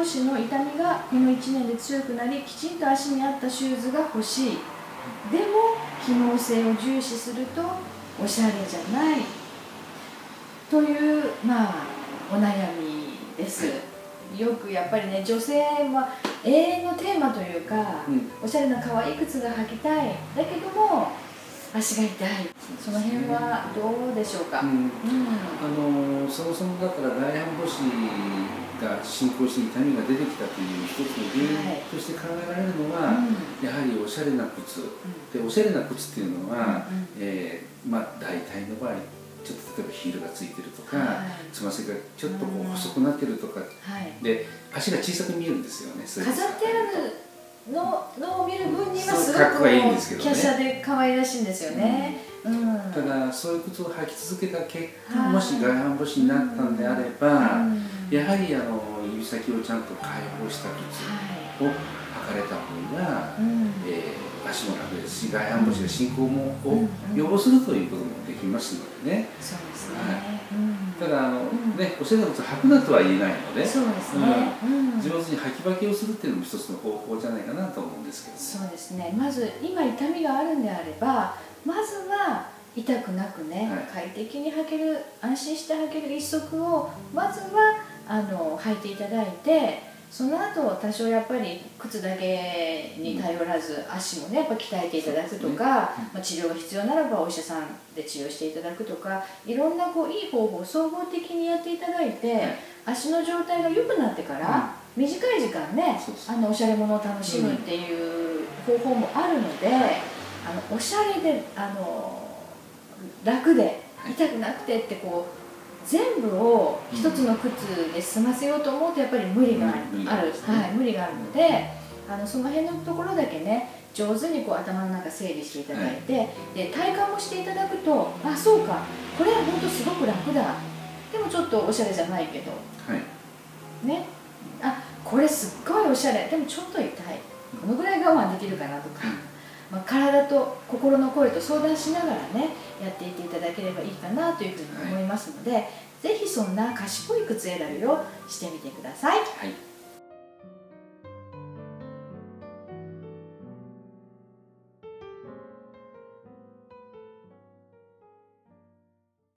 腰の痛みがこの1年で強くなりきちんと足に合ったシューズが欲しい。でも機能性を重視するとおしゃれじゃない。というまあお悩みです。よくやっぱりね女性は永遠のテーマというか、うん。おしゃれな可愛い靴が履きたい。だけども足が痛い。その辺はどうでしょうか、うん。うん。あのそもそもだから外反母趾が進行して痛みが出てきたという一つの原因として考えられるのは、やはりおしゃれな靴。でおしゃれな靴っていうのは、うんうん。えーまあ、大体の場合ちょっと例えばヒールがついてるとか、はい。つま先がちょっとこう細くなってるとか。はい。で足が小さく見えるんですよね飾ってあるののを見る分にはすごくかっこいいんですけどね。華奢で可愛らしいんですよね、うん。ただそういう靴を履き続けた結果はい。もし外反母趾になったんであれば、うん。やはりあの指先をちゃんと開放した靴はい。を履かれた方が、うん。えー足も楽ですし外反母趾が進行もをうん。予防するということもできますのでね。そうですね、はい。うん。ただあの、ん。ねおしゃれな靴履くなとは言えないので。そうですね、うん上手に履き履きをするっていうのも一つの方法じゃないかなと思うんですけどそうですね。まず今痛みがあるんであればまずは痛くなくね、はい。快適に履ける安心して履ける一足をまずはあの履いていただいてその後多少やっぱり靴だけに頼らず、足もねやっぱ鍛えていただくとか、まあ、治療が必要ならばお医者さんで治療していただくとかいろんなこういい方法を総合的にやっていただいて、はい。足の状態が良くなってから、短い時間ねあのおしゃれものを楽しむっていう方法もあるので、あのおしゃれであの楽で痛くなくてってこう全部を一つの靴で済ませようと思うとやっぱり無理がある,、うん。はい、無理があるのであのその辺のところだけね上手にこう頭の中整理していただいて、で体感もしていただくとあそうかこれは本当すごく楽だ。でもちょっとおしゃれじゃないけど。はい。ね。あこれすっごいおしゃれ。でもちょっと痛い。このぐらい我慢できるかなとか、まあ、体と心の声と相談しながらねやっていっていただければいいかなというふうに思いますので、ぜひそんな賢い靴選びをしてみてください。はい